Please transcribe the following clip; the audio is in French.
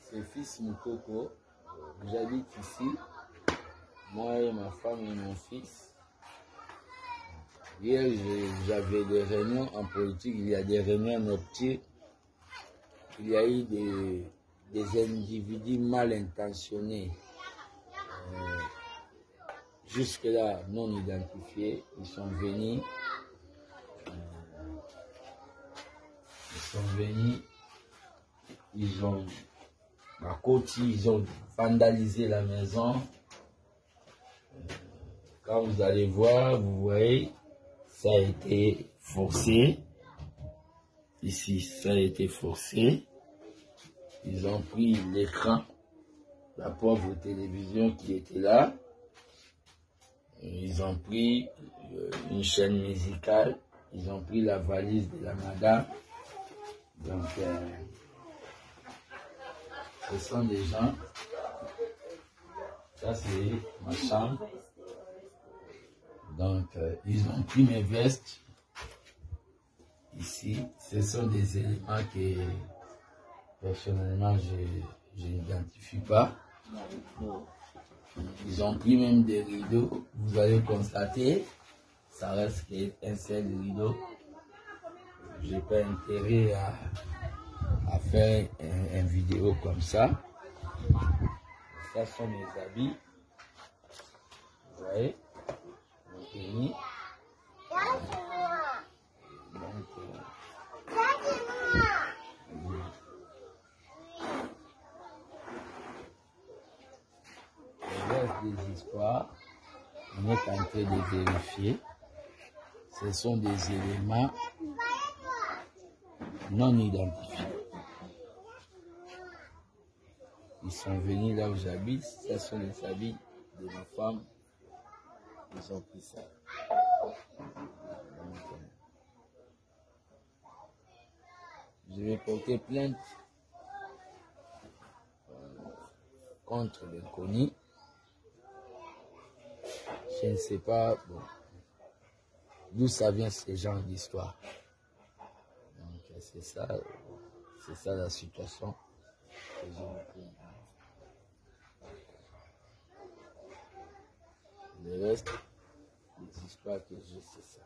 c'est fils Mukoko. J'habite ici. Moi et ma femme et mon fils. Hier, j'avais des réunions en politique. Il y a des réunions nocturnes. Il y a eu des, des individus mal intentionnés. euh, Jusque-là, non identifiés. Ils sont venus. euh, ils sont venus. Ils ont à côté, ils ont vandalisé la maison. Quand vous allez voir, vous voyez, ça a été forcé. Ici, ça a été forcé. Ils ont pris l'écran, la pauvre télévision qui était là. Ils ont pris euh, une chaîne musicale. Ils ont pris la valise de la madame. Donc, euh, ce sont des gens. Ça, c'est ma chambre. Donc, euh, ils ont pris mes vestes. Ici, ce sont des éléments que personnellement je n'identifie pas. Ils ont pris même des rideaux. Vous allez constater, ça reste qu'un seul rideau. J'ai pas intérêt à, à faire un, un vidéo comme ça. Ça sont mes habits. Vous voyez? Mon reste des histoires, on est en train de vérifier. Ce sont des éléments non identifiés. Ils sont venus là où j'habite. Ce sont les habits de ma femme. Ils ont pris ça. Je vais porter plainte euh, contre l'inconnu. Je ne sais pas bon, d'où ça vient ce genre d'histoire. Donc c'est ça, c'est ça la situation que je vous prie. Le reste, les histoires que j'ai, c'est ça.